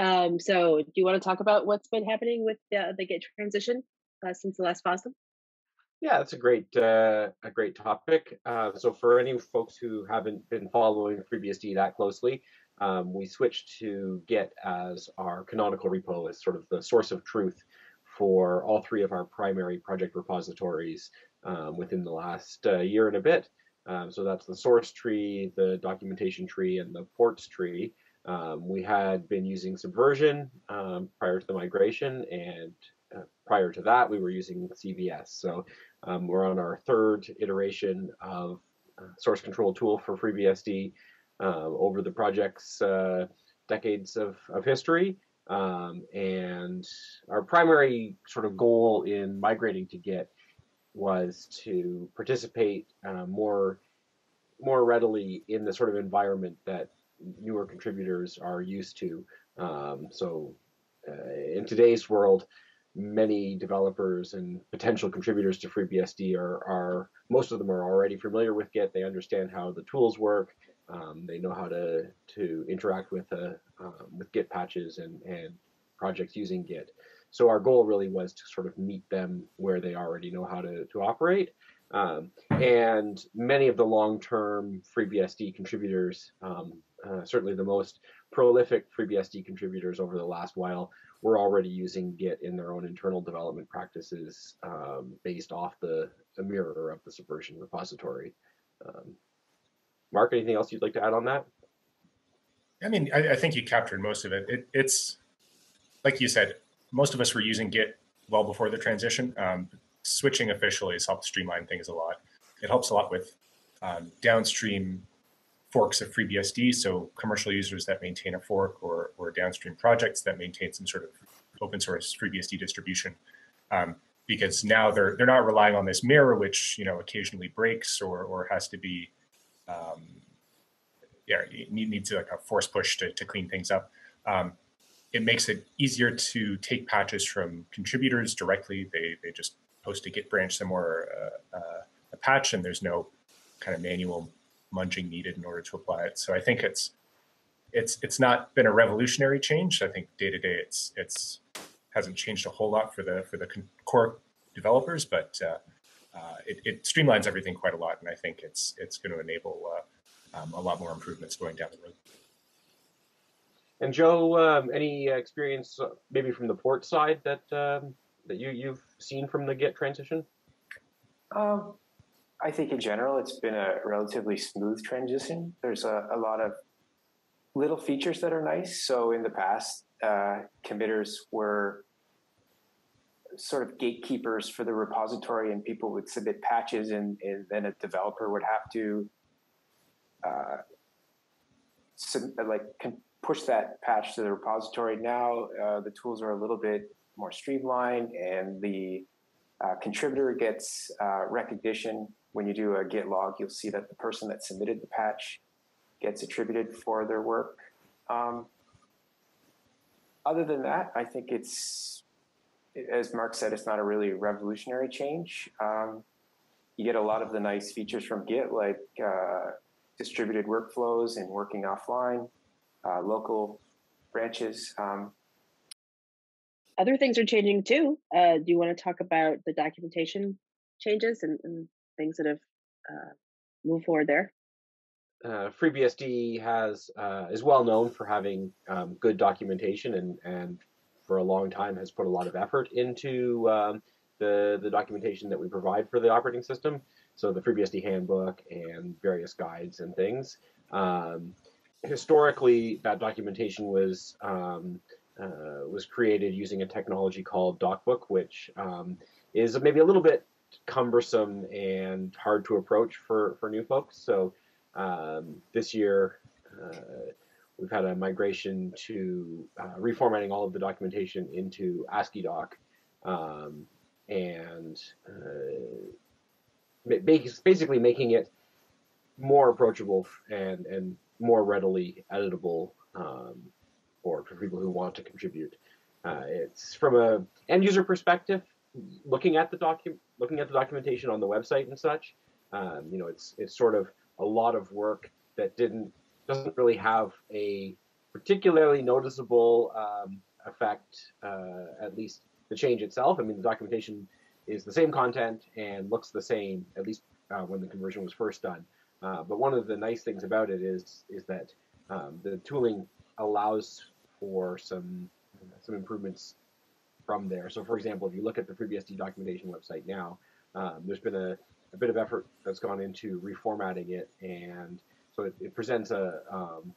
Um, so, do you want to talk about what's been happening with the, the Git transition uh, since the last FOSDEM? Yeah, that's a great uh, a great topic. Uh, so for any folks who haven't been following FreeBSD that closely, um, we switched to Git as our canonical repo as sort of the source of truth for all three of our primary project repositories um, within the last uh, year and a bit. Um, so that's the source tree, the documentation tree, and the ports tree. Um, we had been using Subversion um, prior to the migration, and uh, prior to that, we were using CVS. So um, we're on our third iteration of uh, source control tool for FreeBSD uh, over the project's uh, decades of, of history. Um, and our primary sort of goal in migrating to Git was to participate uh, more more readily in the sort of environment that newer contributors are used to. Um, so uh, in today's world, many developers and potential contributors to FreeBSD are, are most of them are already familiar with Git. They understand how the tools work. Um, they know how to to interact with uh, um, with Git patches and and projects using Git. So our goal really was to sort of meet them where they already know how to to operate. Um, and many of the long-term FreeBSD contributors, um, uh, certainly the most prolific FreeBSD contributors over the last while, were already using Git in their own internal development practices um, based off the, the, mirror of the Subversion repository. Um, Mark, anything else you'd like to add on that? I mean, I, I think you captured most of it. it. It's like you said, most of us were using Git well before the transition. Um, switching officially has helped streamline things a lot. It helps a lot with um, downstream forks of FreeBSD, so commercial users that maintain a fork or, or downstream projects that maintain some sort of open source FreeBSD distribution. Um, because now they're they're not relying on this mirror, which you know occasionally breaks or or has to be, um, yeah, needs like a force push to, to clean things up. Um, it makes it easier to take patches from contributors directly. They they just post a Git branch somewhere uh, uh, a patch, and there's no kind of manual munging needed in order to apply it. So I think it's it's it's not been a revolutionary change. I think day to day it's it's hasn't changed a whole lot for the for the core developers, but uh, uh, it, it, streamlines everything quite a lot, and I think it's it's going to enable uh, um, a lot more improvements going down the road. And Joe, um, any experience uh, maybe from the port side that um, that you you've seen from the Git transition? I think in general, it's been a relatively smooth transition. There's a, a lot of little features that are nice. So in the past, uh, committers were sort of gatekeepers for the repository, and people would submit patches, and, and then a developer would have to uh, sub, like push that patch to the repository. Now uh, the tools are a little bit more streamlined, and the uh, contributor gets uh, recognition when you do a git log, you'll see that the person that submitted the patch gets attributed for their work. Um, other than that, I think it's, as Mark said, it's not a really revolutionary change. Um, you get a lot of the nice features from Git, like uh, distributed workflows and working offline, uh, local branches. Um, Other things are changing too. Uh, do you want to talk about the documentation changes and, and things that have uh, moved forward there? Uh, FreeBSD has uh, is well known for having um, good documentation and and for a long time has put a lot of effort into um, the the documentation that we provide for the operating system. So the FreeBSD handbook and various guides and things. Um, historically, that documentation was um, uh, was created using a technology called DocBook, which um, is maybe a little bit cumbersome and hard to approach for, for new folks. So um, this year, uh, we've had a migration to uh, reformatting all of the documentation into AsciiDoc um, and uh, basically making it more approachable and, and more readily editable um, for, for people who want to contribute. Uh, it's from a end user perspective, looking at the document, looking at the documentation on the website and such, um, you know, it's it's sort of a lot of work that didn't doesn't really have a particularly noticeable um, effect, uh, at least the change itself. I mean, the documentation is the same content and looks the same, at least uh, when the conversion was first done. Uh, but one of the nice things about it is is that um, the tooling allows for some some improvements from there. So, for example, if you look at the FreeBSD documentation website now, um, there's been a, a, bit of effort that's gone into reformatting it, and so it, it presents a um,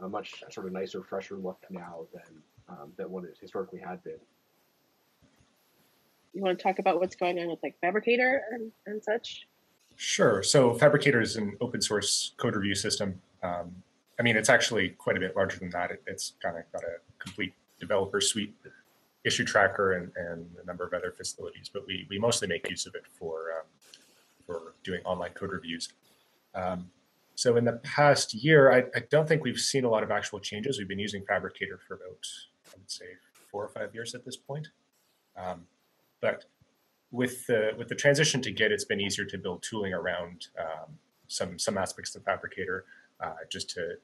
a much sort of nicer, fresher look now than um, than what it historically had been. You want to talk about what's going on with like Phabricator and, and such? Sure. So Phabricator is an open source code review system. Um, I mean, it's actually quite a bit larger than that. It, it's kind of got a complete developer suite, issue tracker, and, and a number of other facilities. But we, we mostly make use of it for um, for doing online code reviews. Um, so in the past year, I, I, don't think we've seen a lot of actual changes. We've been using Phabricator for about, I would say, four or five years at this point. Um, but with the with the transition to Git, it's been easier to build tooling around um, some some aspects of Phabricator, uh, just to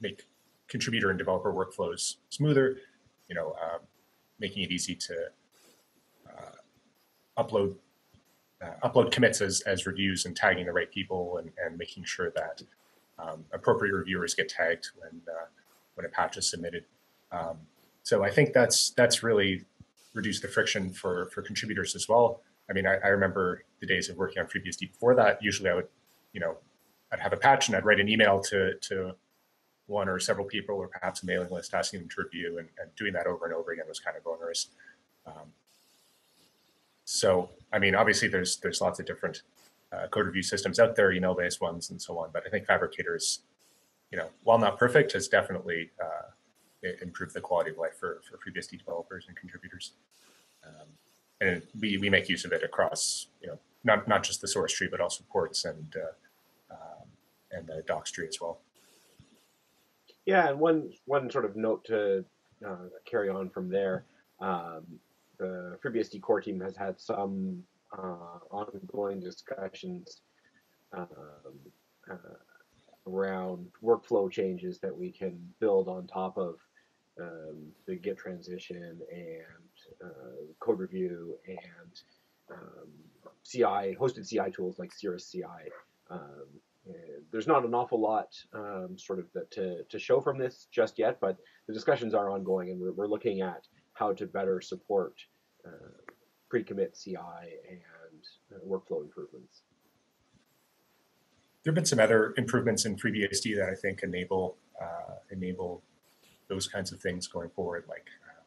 make contributor and developer workflows smoother. You know, uh, making it easy to uh, upload uh, upload commits as, as reviews and tagging the right people and, and making sure that um, appropriate reviewers get tagged when uh, when a patch is submitted. Um, so I think that's that's really reduced the friction for for contributors as well. I mean, I, I remember the days of working on FreeBSD before that. Usually, I would, you know, I'd have a patch and I'd write an email to to one or several people, or perhaps a mailing list, asking them to review, and, and doing that over and over again was kind of onerous. Um, so, I mean, obviously, there's there's lots of different uh, code review systems out there, email based ones, and so on. But I think Phabricator is, you know, while not perfect, has definitely uh, improved the quality of life for for FreeBSD developers and contributors. Um, and we, we make use of it across, you know, not, not just the source tree, but also ports and uh, um, and the docs tree as well. Yeah, and one one sort of note to uh, carry on from there. Um, the FreeBSD core team has had some uh, ongoing discussions um, uh, around workflow changes that we can build on top of um, the Git transition and uh, code review and um, CI hosted CI tools like Cirrus CI. Um, there's not an awful lot um, sort of the, to to show from this just yet, but the discussions are ongoing, and we're, we're looking at how to better support uh, pre-commit CI and uh, workflow improvements. There have been some other improvements in FreeBSD that I think enable uh, enable those kinds of things going forward. Like uh,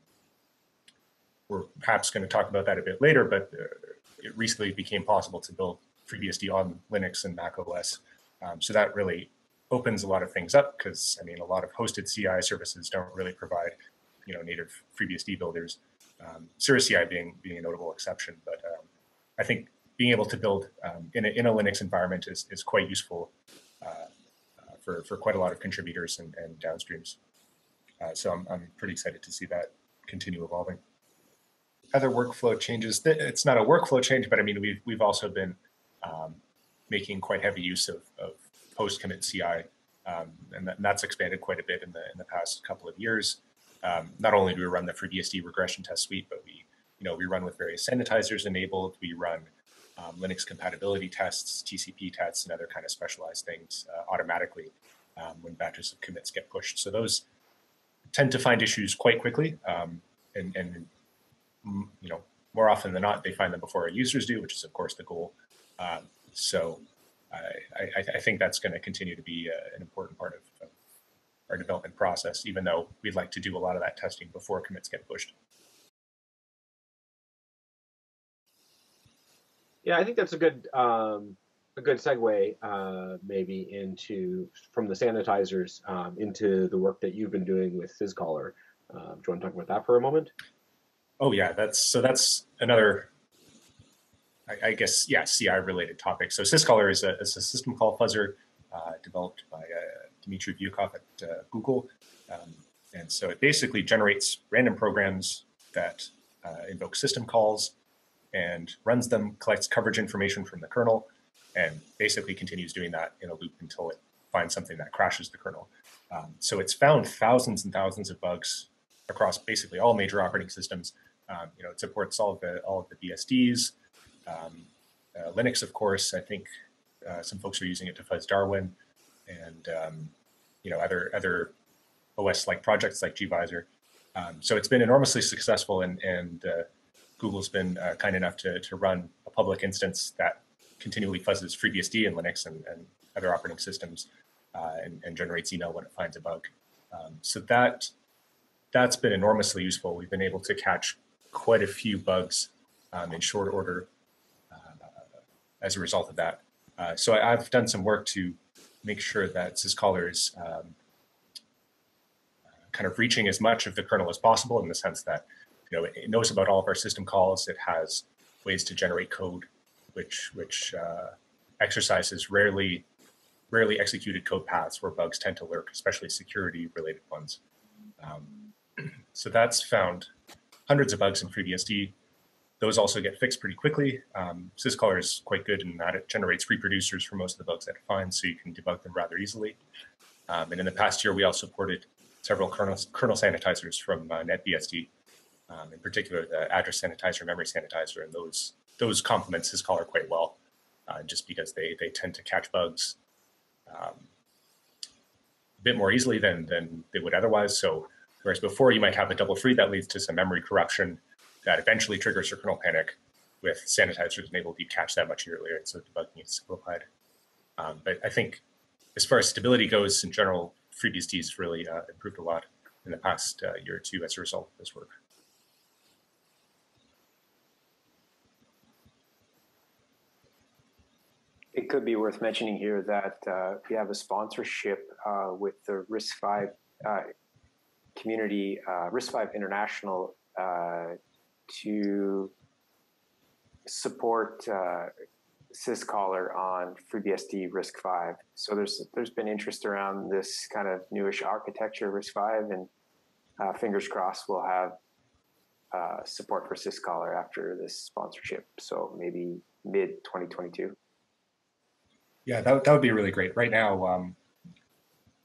we're perhaps going to talk about that a bit later, but uh, it recently became possible to build FreeBSD on Linux and Mac OS. Um, so that really opens a lot of things up because I mean a lot of hosted CI services don't really provide you know native FreeBSD builders. Um, Cirrus CI being being a notable exception, but um, I think being able to build um, in, a, in a Linux environment is, is quite useful uh, uh, for, for quite a lot of contributors and, and downstreams. Uh, so I'm, I'm pretty excited to see that continue evolving. Other workflow changes. It's not a workflow change, but I mean we've we've also been um, making quite heavy use of, of post commit CI, um, and, that, and, that's expanded quite a bit in the in the past couple of years. Um, not only do we run the FreeBSD regression test suite, but we you know we run with various sanitizers enabled. We run um, Linux compatibility tests, TCP tests, and other kind of specialized things uh, automatically um, when batches of commits get pushed. So those tend to find issues quite quickly, um, and, and mm, you know more often than not they find them before our users do, which is of course the goal. Um, so I, I, I, think that's going to continue to be uh, an important part of, of our development process, even though we'd like to do a lot of that testing before commits get pushed. Yeah, I think that's a good um, a good segue, uh, maybe into from the sanitizers um, into the work that you've been doing with syzkaller. Um, do you want to talk about that for a moment? Oh yeah, that's so that's another. I, I guess yeah, CI related topic. So syzkaller is a, is a system call fuzzer uh, developed by uh, Dmitry Vyukov at uh, Google, um, and so it basically generates random programs that uh, invoke system calls and runs them, collects coverage information from the kernel, and basically continues doing that in a loop until it finds something that crashes the kernel. Um, so it's found thousands and thousands of bugs across basically all major operating systems. Um, you know, it supports all of the all of the BSDs. Um, uh, Linux, of course, I think uh, some folks are using it to fuzz Darwin, and um, you know other other OS-like projects like gvisor. Um, so it's been enormously successful, and and uh, Google's been uh, kind enough to to run a public instance that continually fuzzes FreeBSD and Linux and, and other operating systems uh, and, and, generates email when it finds a bug. Um, so that that's been enormously useful. We've been able to catch quite a few bugs um, in short order as a result of that. Uh, so I, have done some work to make sure that syzkaller is um, kind of reaching as much of the kernel as possible in the sense that you know it knows about all of our system calls. It has ways to generate code, which which uh, exercises rarely rarely executed code paths where bugs tend to lurk, especially security related ones. Um, so that's found hundreds of bugs in FreeBSD. Those also get fixed pretty quickly. Um, syzkaller is quite good in that it generates reproducers for most of the bugs that it finds, so you can debug them rather easily. Um, and in the past year, we also supported several kernel, kernel sanitizers from uh, NetBSD, um, in particular the address sanitizer, memory sanitizer, and those those complement syzkaller quite well, uh, just because they they tend to catch bugs um, a bit more easily than than they would otherwise. So whereas before you might have a double free that leads to some memory corruption that eventually triggers kernel panic, with sanitizers enabled you catch that much earlier, and so debugging is simplified. Um, but I think as far as stability goes in general, FreeBSD has really uh, improved a lot in the past uh, year or two as a result of this work. It could be worth mentioning here that uh, we have a sponsorship uh, with the RISC-V uh, community, uh, RISC-V International, to support syzkaller on FreeBSD RISC-V. So there's there's been interest around this kind of newish architecture RISC-V, and uh, fingers crossed we'll have uh, support for syzkaller after this sponsorship. So maybe mid 2022. Yeah, that, that would be really great. Right now, um,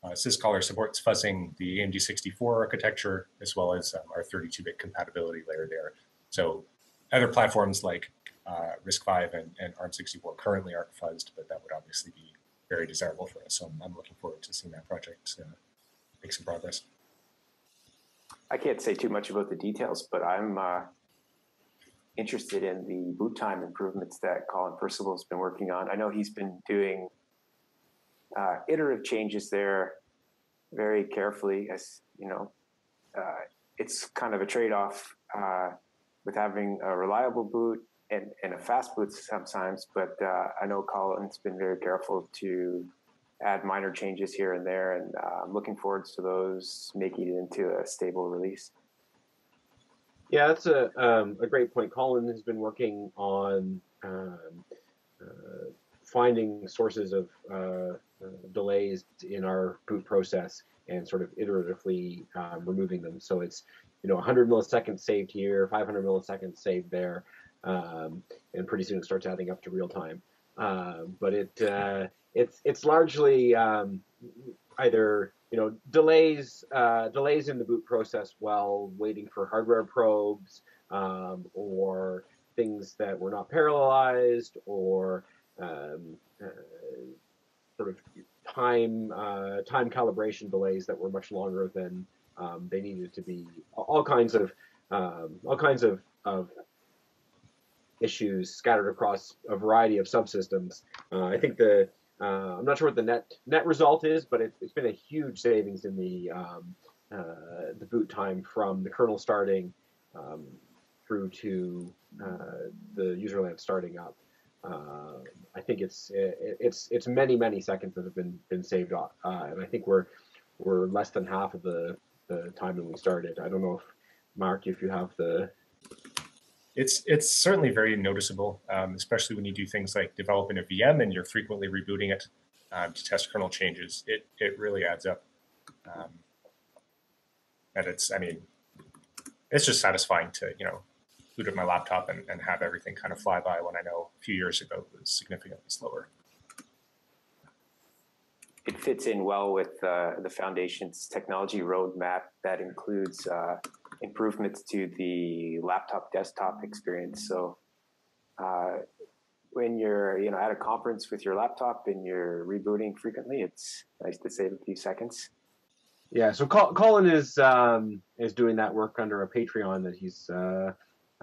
uh, syzkaller supports fuzzing the AMD 64 architecture as well as um, our 32-bit compatibility layer there. So other platforms like uh, RISC-V and, and ARM64 currently aren't fuzzed, but that would obviously be very desirable for us. So I'm, I'm looking forward to seeing that project uh, make some progress. I can't say too much about the details, but I'm uh, interested in the boot time improvements that Colin Percival has been working on. I know he's been doing uh, iterative changes there very carefully, as you know. Uh, it's kind of a trade-off uh, with having a reliable boot and, and a fast boot sometimes, but uh, I know Colin's been very careful to add minor changes here and there, and uh, I'm looking forward to those making it into a stable release. Yeah, that's a um, a great point. Colin has been working on um, uh, finding sources of uh, uh delays in our boot process and sort of iteratively um, removing them. So it's you know 100 milliseconds saved here, 500 milliseconds saved there, um, and pretty soon it starts adding up to real time. Uh, but it uh, it's it's largely um, either you know delays uh, delays in the boot process while waiting for hardware probes um, or things that were not parallelized or um, uh, sort of time uh, time calibration delays that were much longer than um, they needed to be. All kinds of um, all kinds of, of issues scattered across a variety of subsystems. Uh, I think the uh, I'm not sure what the net net result is, but it, has been a huge savings in the um, uh, the boot time from the kernel starting um, through to uh, the userland starting up. Uh, I think it's it, it's it's many many seconds that have been been saved off, uh, and I think we're we're less than half of the the time when we started. I don't know if Mark, if you have the it's it's certainly very noticeable, um, especially when you do things like developing a VM and you're frequently rebooting it um, to test kernel changes. It it really adds up, um, and it's I mean, it's just satisfying to you know boot up my laptop and, and have everything kind of fly by when I know a few years ago it was significantly slower. It fits in well with uh, the foundation's technology roadmap that includes uh, improvements to the laptop desktop experience. So uh, when you're you know at a conference with your laptop and you're rebooting frequently, it's nice to save a few seconds. Yeah, so Colin is um, is doing that work under a Patreon that he's uh,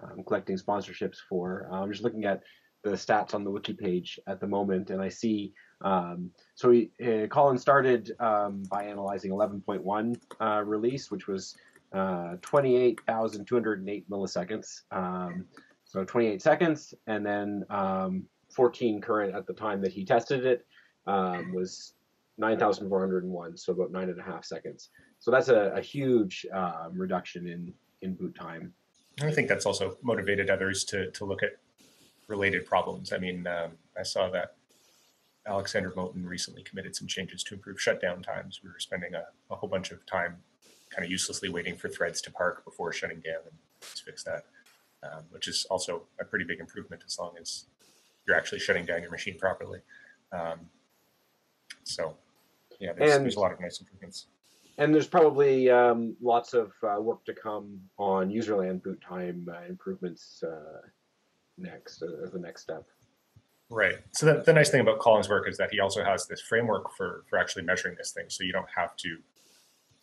um, collecting sponsorships for. I'm just looking at the stats on the wiki page at the moment, and I see um, so uh, Colin started um, by analyzing 11.1 uh, release, which was uh, 28,208 milliseconds. Um, so 28 seconds, and then um, 14 current at the time that he tested it um, was 9,401, so about nine and a half seconds. So that's a, a huge um, reduction in in boot time. I think that's also motivated others to to look at related problems. I mean, I saw that Alexander Motin recently committed some changes to improve shutdown times. We were spending a, a whole bunch of time kind of uselessly waiting for threads to park before shutting down, and let's fix that, um, which is also a pretty big improvement as long as you're actually shutting down your machine properly. Um, so, yeah, there's, there's, a lot of nice improvements. And there's probably um, lots of uh, work to come on userland boot time uh, improvements uh, next uh, as the next step. Right. So the, the nice thing about Colin's work is that he also has this framework for for actually measuring this thing. So you don't have to,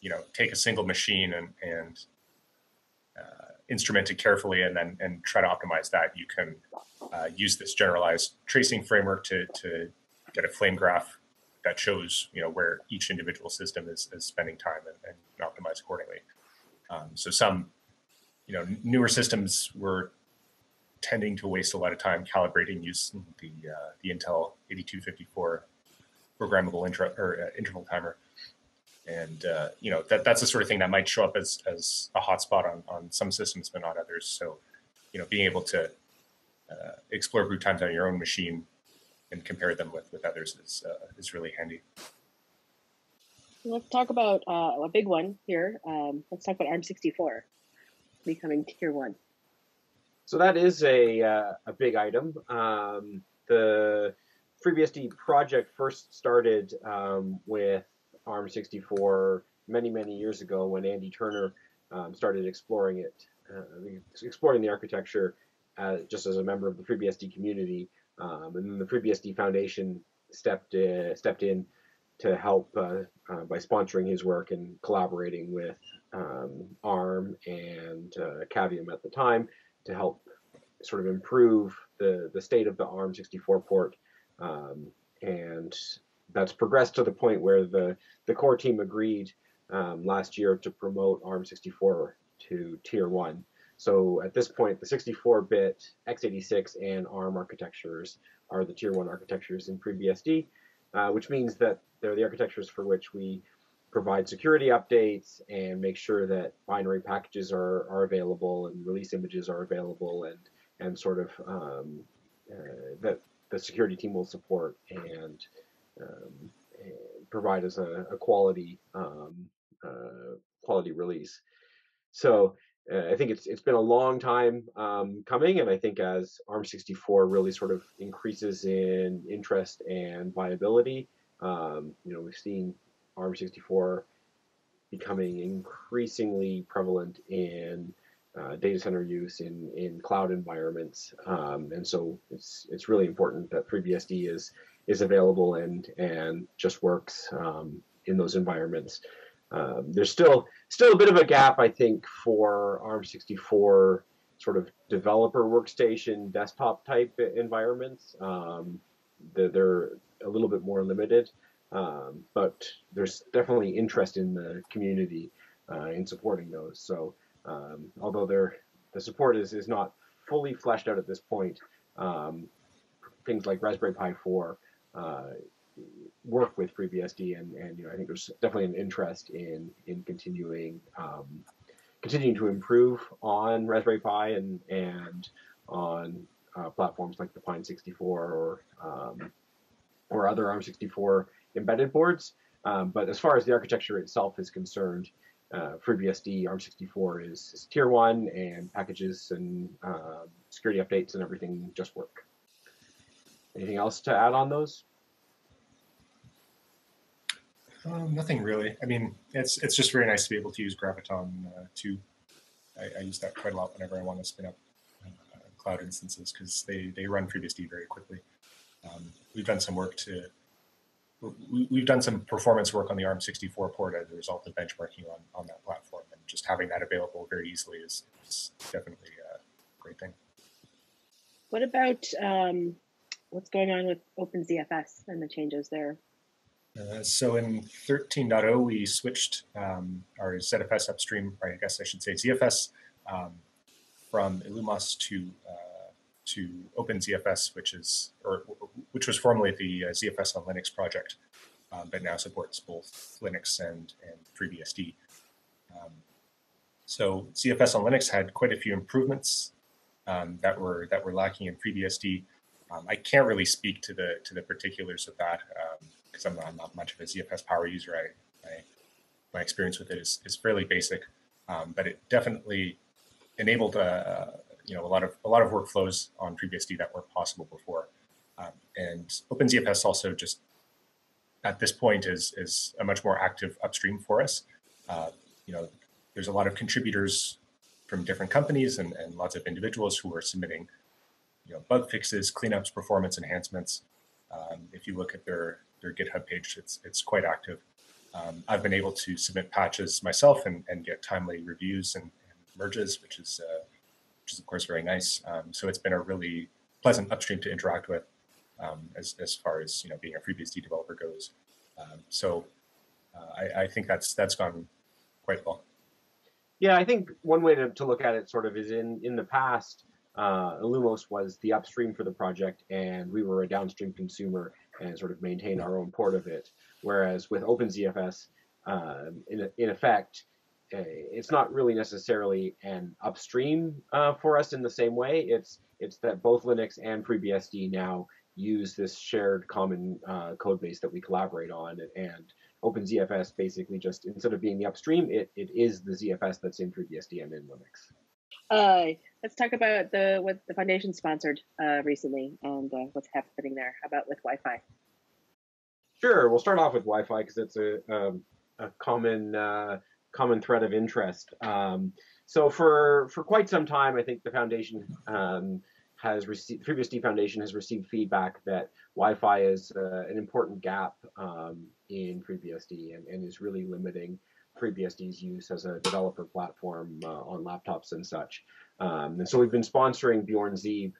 you know, take a single machine and and uh, instrument it carefully and then and try to optimize that. You can uh, use this generalized tracing framework to to get a flame graph that shows you know where each individual system is, is spending time and, and optimize accordingly. Um, so some you know newer systems were tending to waste a lot of time calibrating using the uh, the Intel 8254 programmable or, uh, interval timer. And uh, you know that that's the sort of thing that might show up as as a hotspot on on some systems, but not others. So, you know, being able to uh, explore boot times on your own machine and compare them with with others is uh, is really handy. Let's talk about uh, a big one here. Um, let's talk about ARM64 becoming tier one. So that is a, uh, a big item. Um, the FreeBSD project first started um, with ARM64 many, many years ago when Andy Turner um, started exploring it, uh, exploring the architecture as, just as a member of the FreeBSD community. Um, and then the FreeBSD Foundation stepped in, stepped in to help uh, uh, by sponsoring his work and collaborating with um, ARM and uh, Cavium at the time to help sort of improve the, the state of the ARM64 port. Um, and that's progressed to the point where the, the core team agreed um, last year to promote ARM64 to tier one. So at this point, the 64-bit x86 and ARM architectures are the tier one architectures in FreeBSD, uh, which means that they're the architectures for which we provide security updates and make sure that binary packages are, are available and release images are available and and sort of um, uh, that the security team will support and, um, provide us a, a quality um, uh, quality release. So uh, I think it's it's been a long time um, coming, and I think as ARM64 really sort of increases in interest and viability, um, you know, we've seen ARM64 becoming increasingly prevalent in uh, data center use in, in cloud environments. Um, and so it's it's really important that FreeBSD is is available and and just works um, in those environments. Um, there's still still a bit of a gap, I think, for ARM64 sort of developer workstation desktop type environments. Um, they're, they're a little bit more limited. Um, but there's definitely interest in the community uh, in supporting those. So um, although the support is, is not fully fleshed out at this point, um, things like Raspberry Pi 4 uh, work with FreeBSD, and, and you know I think there's definitely an interest in in continuing um, continuing to improve on Raspberry Pi and and on uh, platforms like the Pine 64 or um, or other ARM64 embedded boards. Um, but as far as the architecture itself is concerned, uh, FreeBSD ARM64 is, is, tier one, and packages and uh, security updates and everything just work. Anything else to add on those? Um, nothing really. I mean, it's it's just very nice to be able to use Graviton uh, too. I, I, use that quite a lot whenever I want to spin up uh, cloud instances because they they run FreeBSD very quickly. Um, we've done some work to we, have done some performance work on the ARM64 port as a result of benchmarking on, on that platform, and just having that available very easily is, is definitely a great thing. What about um, what's going on with OpenZFS and the changes there? Uh, so in 13.0, we switched um, our ZFS upstream, or I guess I should say ZFS, um, from Illumos to uh, to OpenZFS, which is or which was formerly the uh, ZFS on Linux project, um, but now supports both Linux and and FreeBSD. Um, so ZFS on Linux had quite a few improvements um, that were that were lacking in FreeBSD. Um, I can't really speak to the to the particulars of that because um, I'm, I'm, not much of a ZFS power user. I, I my experience with it is, is fairly basic, um, but it definitely enabled a, you know a lot of a lot of workflows on FreeBSD that weren't possible before. Um, and OpenZFS also just at this point is is a much more active upstream for us. Uh, you know, there's a lot of contributors from different companies and, and lots of individuals who are submitting, you know, bug fixes, cleanups, performance enhancements. Um, if you look at their their GitHub page, it's it's quite active. Um, I've been able to submit patches myself and, and get timely reviews and, and merges, which is uh, which is of course very nice. Um, so it's been a really pleasant upstream to interact with um, as, as far as you know being a FreeBSD developer goes. Um, so uh, I, I, think that's that's gone quite well. Yeah, I think one way to, to look at it sort of is in in the past, uh, Illumos was the upstream for the project, and we were a downstream consumer and sort of maintained our own port of it. Whereas with OpenZFS, uh, in in effect, it's not really necessarily an upstream uh, for us in the same way. It's it's that both Linux and FreeBSD now use this shared common uh, code base that we collaborate on, and OpenZFS basically just instead of being the upstream, it, it is the ZFS that's in FreeBSD and in Linux. Uh, let's talk about the what the foundation sponsored uh, recently and uh, what's happening there. How about with Wi-Fi? Sure, we'll start off with Wi-Fi because it's a um, a common uh, common thread of interest. Um, so for for quite some time, I think the foundation um, has received FreeBSD Foundation has received feedback that Wi-Fi is uh, an important gap um, in FreeBSD and, and is really limiting FreeBSD's use as a developer platform uh, on laptops and such. Um, and so we've been sponsoring Bjorn Zeeb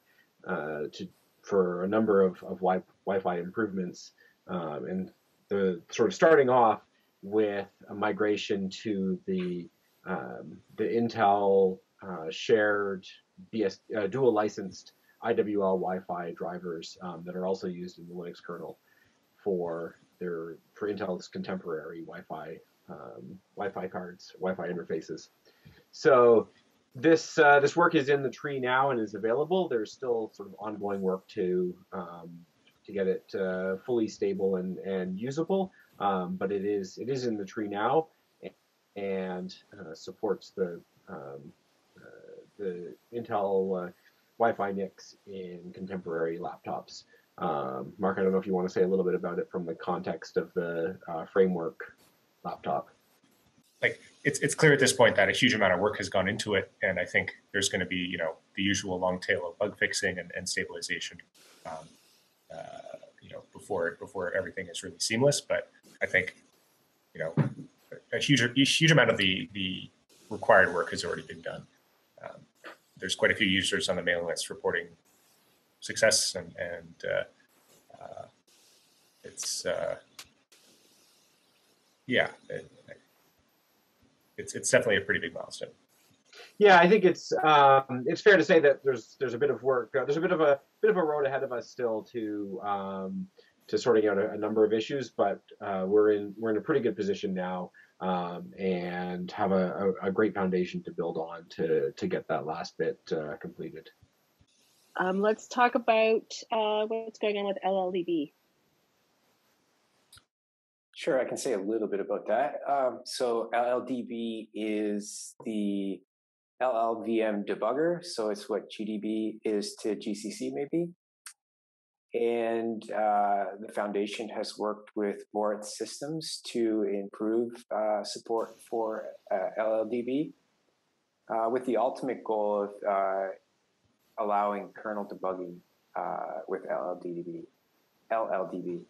uh, to for a number of, of wi- Wi-Fi improvements. Um, and the sort of starting off with a migration to the um, the Intel uh, shared BS, uh, dual licensed IWL Wi-Fi drivers um, that are also used in the Linux kernel for their for Intel's contemporary Wi-Fi um, Wi-Fi cards, Wi-Fi interfaces. So this uh, this work is in the tree now and is available. There's still sort of ongoing work to um, to get it uh, fully stable and, and usable um, but it is it is in the tree now and uh, supports the um, uh, the Intel uh, Wi-Fi NICs in contemporary laptops. Um, Mark, I don't know if you want to say a little bit about it from the context of the uh, framework laptop. Like it's it's clear at this point that a huge amount of work has gone into it, and I think there's going to be you know the usual long tail of bug fixing and, and stabilization. Um, uh, you know before before everything is really seamless, but I think, you know, a huge, a huge amount of the, the required work has already been done. Um, there's quite a few users on the mailing list reporting success and, and uh, uh, it's, uh, yeah, it, it's, it's definitely a pretty big milestone. Yeah, I think it's um, it's fair to say that there's there's a bit of work, uh, there's a bit of a bit of a road ahead of us still to um, to sorting out a, a number of issues, but uh, we're in we're in a pretty good position now um, and have a, a, a, great foundation to build on to to get that last bit uh, completed. Um, let's talk about uh, what's going on with LLDB. Sure, I can say a little bit about that. Um, so LLDB is the LLVM debugger. So it's what GDB is to GCC, maybe and uh, the foundation has worked with Moritz Systems to improve uh, support for uh, LLDB uh, with the ultimate goal of uh, allowing kernel debugging uh, with LLDB. LLDB.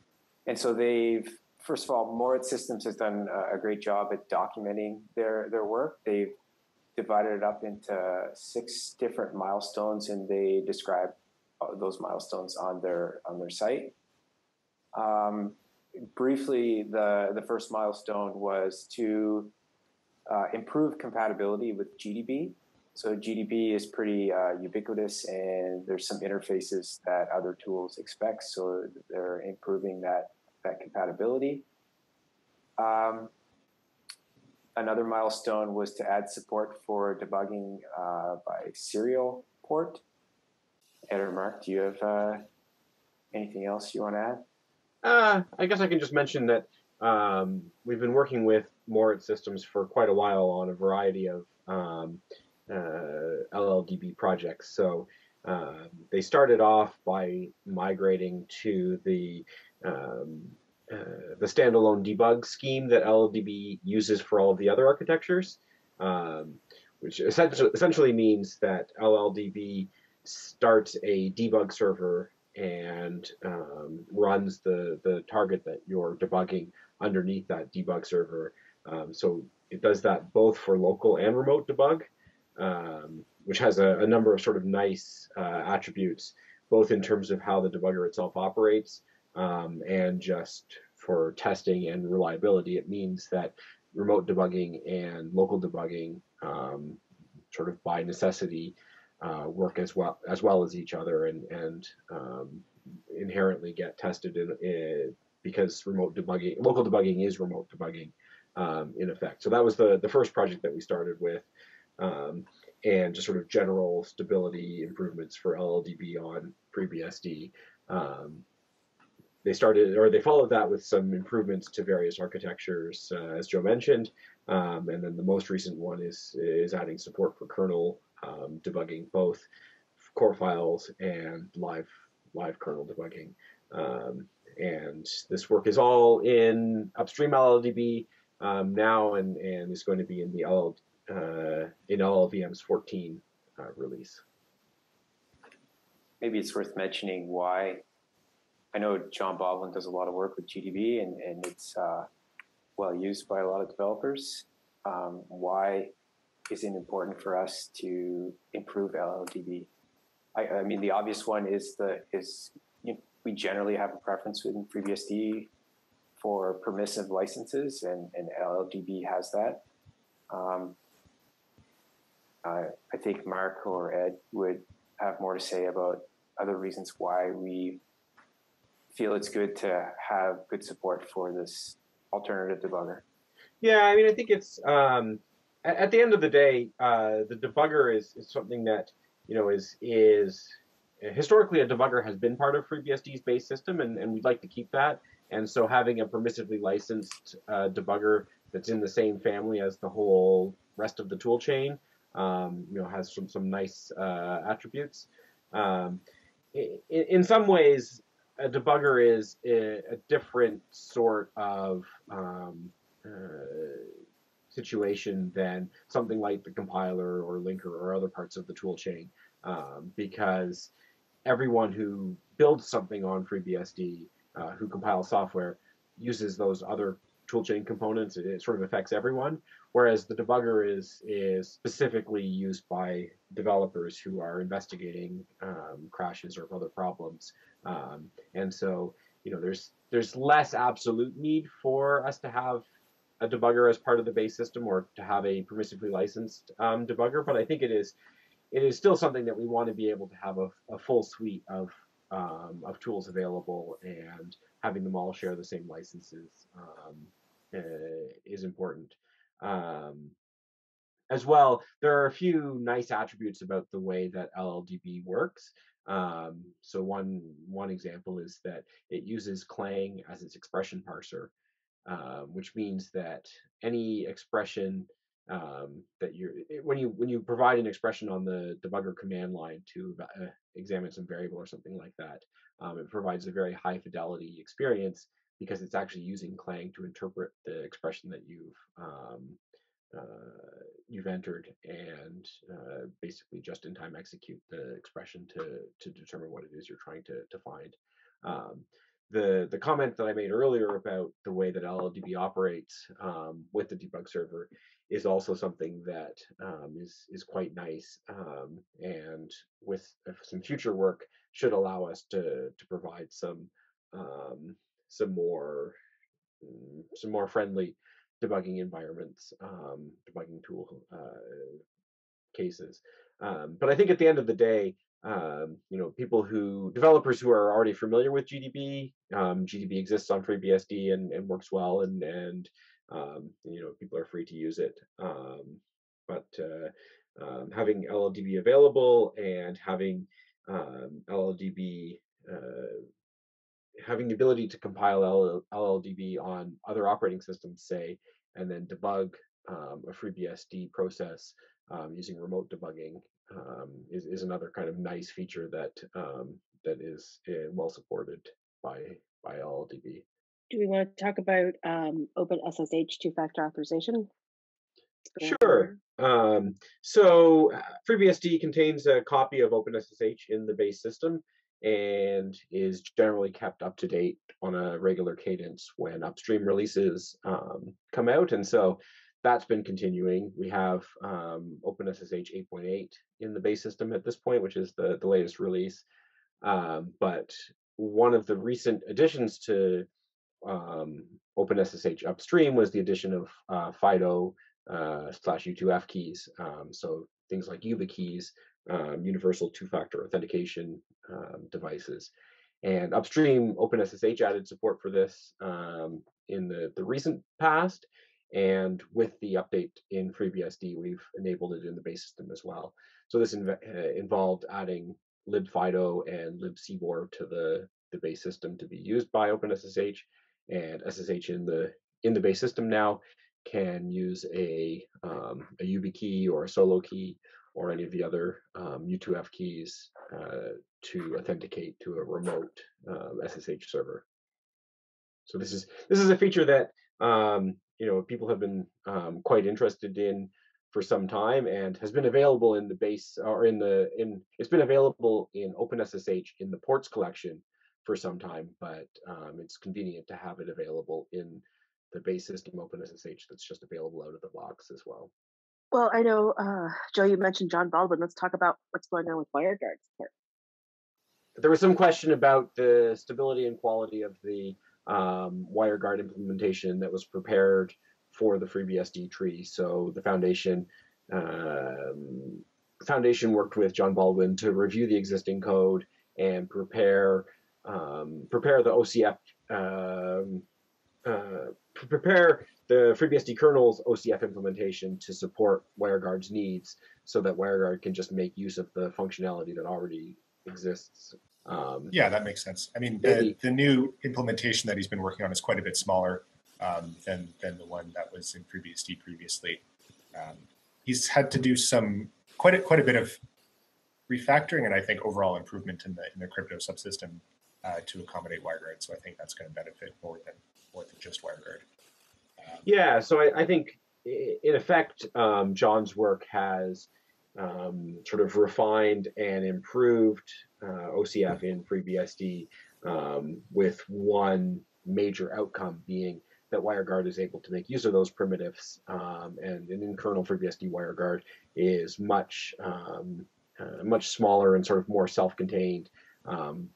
And so they've, first of all, Moritz Systems has done a great job at documenting their, their work. They've divided it up into six different milestones and they describe those milestones on their on their site. Um, briefly, the the first milestone was to uh, improve compatibility with GDB. So GDB is pretty uh, ubiquitous, and there's some interfaces that other tools expect. So they're improving that that compatibility. Um, another milestone was to add support for debugging uh, by serial port. Ed or Mark, do you have uh, anything else you want to add? Uh, I guess I can just mention that um, we've been working with Moritz Systems for quite a while on a variety of um, uh, LLDB projects. So uh, they started off by migrating to the um, uh, the standalone debug scheme that LLDB uses for all of the other architectures, um, which essentially, essentially means that LLDB starts a debug server and um, runs the, the target that you're debugging underneath that debug server. Um, so it does that both for local and remote debug, um, which has a, a, number of sort of nice uh, attributes, both in terms of how the debugger itself operates um, and just for testing and reliability. It means that remote debugging and local debugging um, sort of by necessity work as well as well as each other and and um, inherently get tested in, in, because remote debugging local debugging is remote debugging um, in effect. So that was the the first project that we started with um, and just sort of general stability improvements for LLDB on FreeBSD um, they started or they followed that with some improvements to various architectures uh, as Joe mentioned um, and then the most recent one is is adding support for kernel um, debugging both core files and live live kernel debugging. Um, and this work is all in upstream LLDB um, now and, and is going to be in the LL, uh, in LLVM's 14 uh, release. Maybe it's worth mentioning why. I know John Baldwin does a lot of work with GDB and, and it's uh, well used by a lot of developers. Um, why is it important for us to improve LLDB? I, I mean, the obvious one is the is you know, we generally have a preference within FreeBSD for permissive licenses, and, and LLDB has that. Um, I, I think Mark or Ed would have more to say about other reasons why we feel it's good to have good support for this alternative debugger. Yeah, I mean, I think it's um, at the end of the day, uh, the debugger is, is something that you know is is historically a debugger has been part of FreeBSD's base system, and, and we'd like to keep that. And so having a permissively licensed uh, debugger that's in the same family as the whole rest of the tool chain, um, you know, has some some nice uh, attributes. Um, in, in, some ways, a debugger is a, a different sort of um, uh, situation than something like the compiler or linker or other parts of the tool chain um, because everyone who builds something on FreeBSD, uh, who compiles software, uses those other toolchain components. It, it, sort of affects everyone. Whereas the debugger is is specifically used by developers who are investigating um, crashes or other problems. Um, and so, you know, there's there's less absolute need for us to have a debugger as part of the base system or to have a permissively licensed um, debugger, but I think it is it is still something that we want to be able to have a, a full suite of um, of tools available and having them all share the same licenses um, uh, is important. Um, as well, there are a few nice attributes about the way that LLDB works. Um, so one one example is that it uses Clang as its expression parser, um, which means that any expression um, that you're when you when you provide an expression on the debugger command line to uh, examine some variable or something like that, um, it provides a very high fidelity experience because it's actually using Clang to interpret the expression that you've um, uh, you've entered and uh, basically just in time execute the expression to to determine what it is you're trying to to find. Um, the the comment that I made earlier about the way that LLDB operates um, with the debug server is also something that um, is is quite nice um, and with some future work should allow us to to provide some um, some more mm, some more friendly debugging environments, um, debugging tool uh, cases. Um, but I think at the end of the day, um, you know, people who developers who are already familiar with GDB, um, GDB exists on FreeBSD and, and works well, and and um, you know, people are free to use it. Um, but uh, um, having LLDB available and having um, LLDB uh, having the ability to compile LLDB on other operating systems, say, and then debug a FreeBSD process um, using remote debugging um, is, is another kind of nice feature that um, that is uh, well supported by by LLDB. Do we want to talk about um, Open SSH two-factor authorization? Sure. Um, so uh, FreeBSD contains a copy of OpenSSH in the base system and is generally kept up to date on a regular cadence when upstream releases um, come out. And so that's been continuing. We have um, OpenSSH 8.8 in the base system at this point, which is the, the latest release. Um, but one of the recent additions to um, OpenSSH upstream was the addition of uh, FIDO uh, slash U2F keys. Um, so things like YubiKeys, um, universal two-factor authentication um, devices. And upstream, OpenSSH added support for this um, in the, the recent past. And with the update in FreeBSD, we've enabled it in the base system as well. So this inv- uh, involved adding libfido and libcbor to the, the base system to be used by OpenSSH. And SSH in the in the base system now can use a um, a YubiKey or a solo key or any of the other um, U2F keys uh, to authenticate to a remote um, SSH server. So this is this is a feature that um, you know people have been um, quite interested in for some time and has been available in the base or in the in it's been available in OpenSSH in the ports collection for some time, but um, it's convenient to have it available in the base system OpenSSH that's just available out of the box as well. Well, I know, uh, Joe, you mentioned John Baldwin. Let's talk about what's going on with WireGuard support. There was some question about the stability and quality of the um, WireGuard implementation that was prepared for the FreeBSD tree. So the foundation um, foundation worked with John Baldwin to review the existing code and prepare um, prepare the OCF um, uh, prepare the FreeBSD kernel's OCF implementation to support WireGuard's needs so that WireGuard can just make use of the functionality that already exists. Um, yeah, that makes sense. I mean, the, the new implementation that he's been working on is quite a bit smaller um, than, than the one that was in FreeBSD previously. Um, he's had to do some quite a, quite a bit of refactoring and I think overall improvement in the in the crypto subsystem uh, to accommodate WireGuard. So I think that's going to benefit more than more than just WireGuard. Yeah, so I, I think in effect, um, John's work has um, sort of refined and improved OCF in FreeBSD um, with one major outcome being that WireGuard is able to make use of those primitives, um, and an in-kernel FreeBSD WireGuard is much um, uh, much smaller and sort of more self-contained um,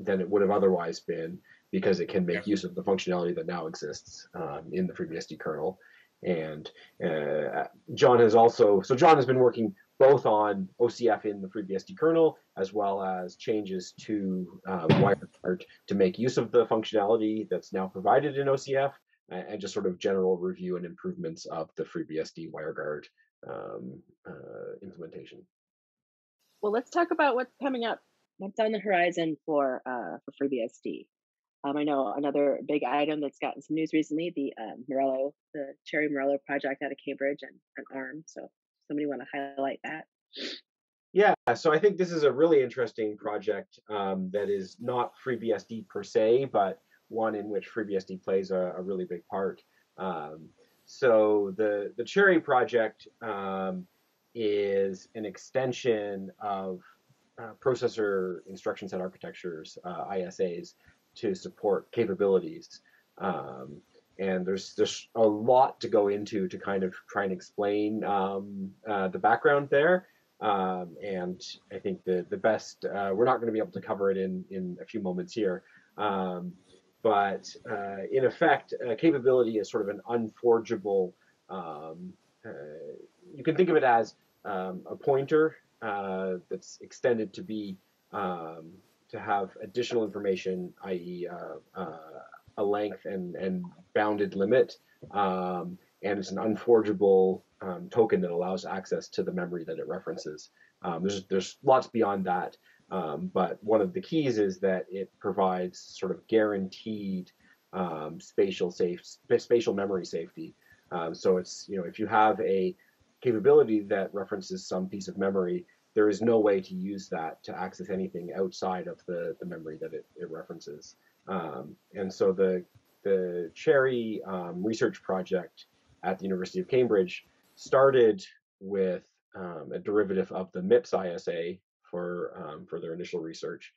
than it would have otherwise been because it can make use of the functionality that now exists um, in the FreeBSD kernel. And uh, John has also, so John has been working both on OCF in the FreeBSD kernel as well as changes to uh, WireGuard to make use of the functionality that's now provided in OCF and just sort of general review and improvements of the FreeBSD WireGuard um, uh, implementation. Well, let's talk about what's coming up. What's on the horizon for uh, for FreeBSD? Um, I know another big item that's gotten some news recently, the um, Morello, the CHERI Morello project out of Cambridge and, and ARM. So somebody want to highlight that? Yeah, so I think this is a really interesting project um, that is not FreeBSD per se, but one in which FreeBSD plays a, a really big part. Um, so the the CHERI project um, is an extension of uh, processor instruction set architectures, uh, ISAs, to support capabilities. Um, and there's there's a lot to go into to kind of try and explain um, uh, the background there. Um, and I think the the best uh, we're not going to be able to cover it in in a few moments here. Um, but uh, in effect, capability is sort of an unforgeable. Um, uh, you can think of it as um, a pointer uh, that's extended to be um, to have additional information, i.e., uh, a length and, and bounded limit. Um, and it's an unforgeable um, token that allows access to the memory that it references. Um, there's, there's lots beyond that, um, but one of the keys is that it provides sort of guaranteed um, spatial safe, spatial memory safety. Um, so it's, you know, if you have a capability that references some piece of memory, there is no way to use that to access anything outside of the, the memory that it, it references. Um, and so the, the CHERI um, research project at the University of Cambridge started with um, a derivative of the MIPS ISA for, um, for their initial research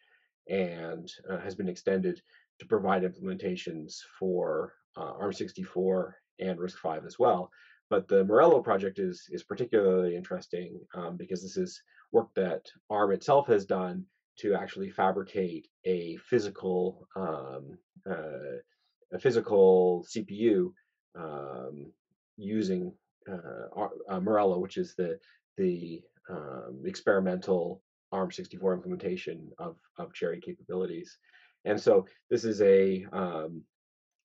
and uh, has been extended to provide implementations for uh, ARM64 and RISC-V as well. But the Morello project is is particularly interesting um, because this is work that ARM itself has done to actually fabricate a physical um, uh, a physical CPU um, using uh, uh, Morello, which is the the um, experimental ARM64 implementation of of CHERI capabilities. And so this is a um,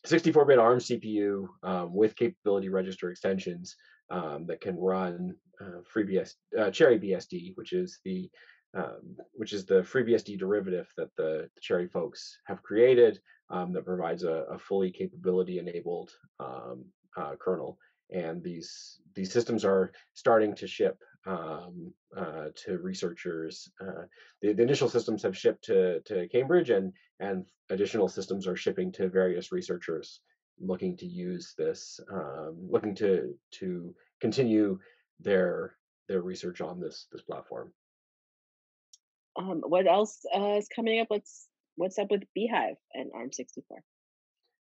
64-bit ARM CPU um, with capability register extensions um, that can run uh, FreeBSD, uh, CheriBSD, which is the um, which is the FreeBSD derivative that the, the CHERI folks have created um, that provides a, a fully capability enabled um, uh, kernel. And these these systems are starting to ship um, uh, to researchers. Uh, the, the, initial systems have shipped to, to Cambridge, and and additional systems are shipping to various researchers looking to use this, um, looking to to continue their their research on this this platform. Um, what else uh, is coming up? What's what's up with bhyve and ARM64?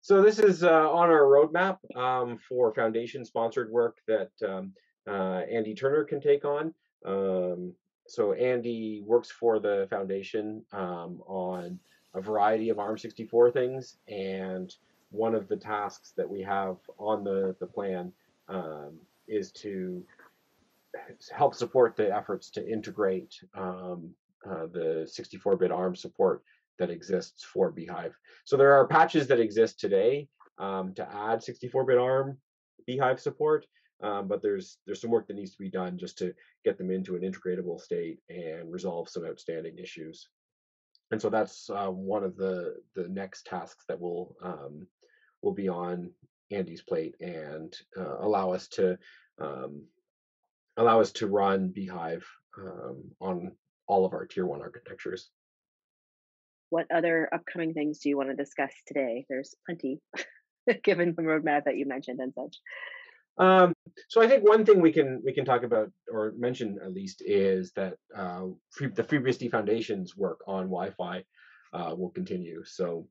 So this is uh, on our roadmap um, for foundation sponsored work that um, uh, Andy Turner can take on. Um, so Andy works for the foundation um, on a variety of ARM64 things, and one of the tasks that we have on the, the plan um, is to help support the efforts to integrate um, uh, the 64-bit ARM support that exists for bhyve. So there are patches that exist today um, to add 64-bit ARM bhyve support, um, but there's there's some work that needs to be done just to get them into an integratable state and resolve some outstanding issues. And so that's uh, one of the the next tasks that will um, will be on Andy's plate and uh, allow us to um, allow us to run bhyve um, on all of our tier one architectures. What other upcoming things do you want to discuss today? There's plenty, given the roadmap that you mentioned and such. Um, so I think one thing we can we can talk about or mention at least is that uh, free, the FreeBSD Foundation's work on Wi-Fi uh, will continue. So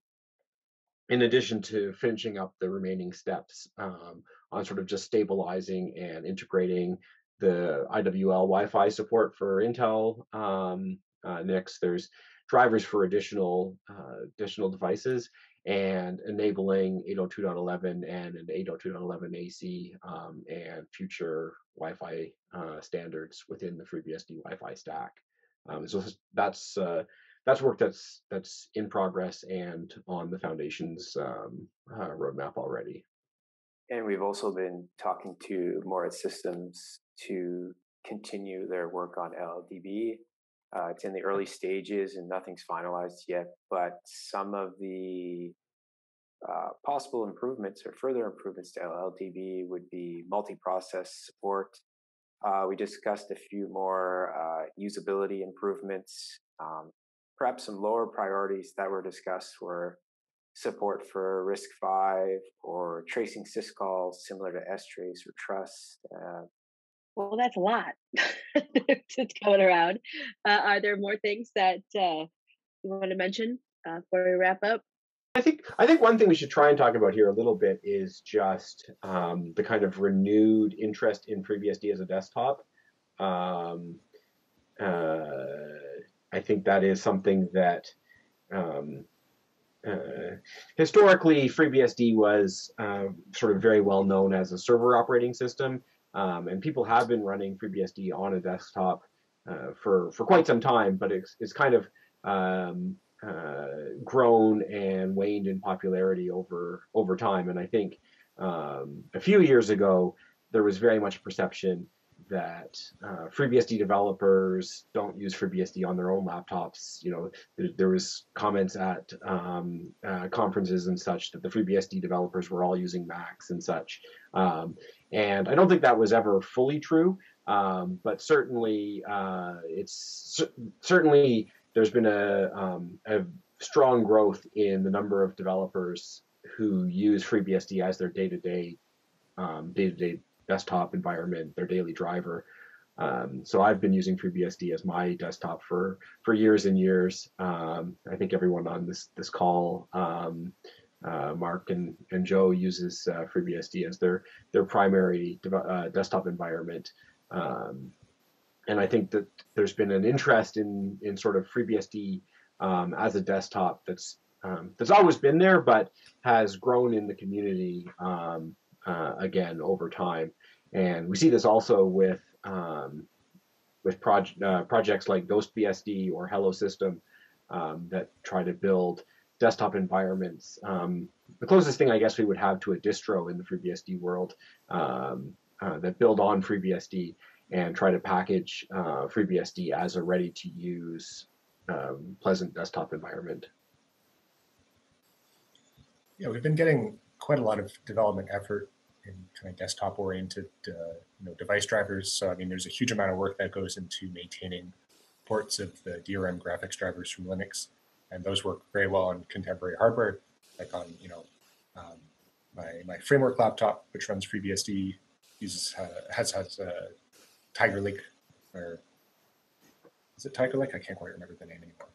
in addition to finishing up the remaining steps um, on sort of just stabilizing and integrating the iwlwifi support for Intel um, uh, NICs, there's drivers for additional uh, additional devices and enabling 802.11 and an 802.11 AC um, and future Wi-Fi uh, standards within the FreeBSD Wi-Fi stack. Um, so that's uh, that's work that's that's in progress and on the foundation's um, uh, roadmap already. And we've also been talking to Moritz Systems to continue their work on LLDB Uh, it's in the early stages and nothing's finalized yet, but some of the uh, possible improvements or further improvements to LLDB would be multi-process support. Uh, we discussed a few more uh, usability improvements. Um, perhaps some lower priorities that were discussed were support for RISC-V or tracing syscalls similar to strace or truss. Uh, well, that's a lot that's coming around. Uh, are there more things that uh, you want to mention uh, before we wrap up? I think I think one thing we should try and talk about here a little bit is just um, the kind of renewed interest in FreeBSD as a desktop. Um, uh, I think that is something that um, uh, historically FreeBSD was uh, sort of very well known as a server operating system, um, and people have been running FreeBSD on a desktop uh, for for quite some time, but it's, it's kind of um, uh, grown and waned in popularity over over time. And I think um, a few years ago there was very much perception that uh, FreeBSD developers don't use FreeBSD on their own laptops. You know, there, there was comments at um, uh, conferences and such that the FreeBSD developers were all using Macs and such. Um, and I don't think that was ever fully true, um, but certainly uh, it's certainly there's been a, um, a strong growth in the number of developers who use FreeBSD as their day-to-day um, day-to-day desktop environment, their daily driver. Um, so I've been using FreeBSD as my desktop for for years and years. Um, I think everyone on this this call, um, uh, Mark and, and Joe, uses uh, FreeBSD as their their primary uh, desktop environment. Um, and I think that there's been an interest in in sort of FreeBSD um, as a desktop that's um, that's always been there, but has grown in the community um, uh, again over time. And we see this also with um, with proj- uh, projects like GhostBSD or Hello System um, that try to build desktop environments. Um, the closest thing I guess we would have to a distro in the FreeBSD world uh, that build on FreeBSD and try to package uh, FreeBSD as a ready-to-use um, pleasant desktop environment. Yeah, we've been getting quite a lot of development effort in kind of desktop-oriented, uh, you know, device drivers. So I mean, there's a huge amount of work that goes into maintaining ports of the DRM graphics drivers from Linux, and those work very well on contemporary hardware, like on you know um, my my framework laptop, which runs FreeBSD, uses uh, has has uh, Tiger Lake, or is it Tiger Lake? I can't quite remember the name anymore.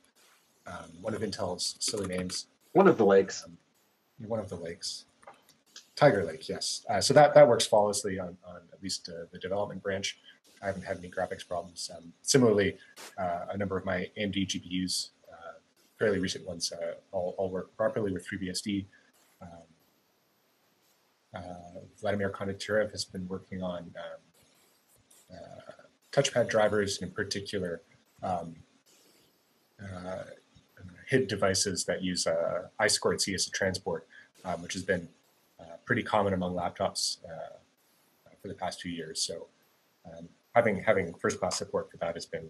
Um, one of Intel's silly names. One of the lakes. Um, one of the lakes. Tiger Lake, yes. Uh, so that, that works flawlessly on, on at least uh, the development branch. I haven't had any graphics problems. Um, similarly, uh, a number of my AMD GPUs, fairly recent ones, uh, all, all work properly with FreeBSD. Um, uh, Vladimir Kondratyev has been working on um, uh, touchpad drivers, in particular, um, uh, HID devices that use uh, I2C as a transport, um, which has been uh, pretty common among laptops for the past few years. So um, having having first class support for that has been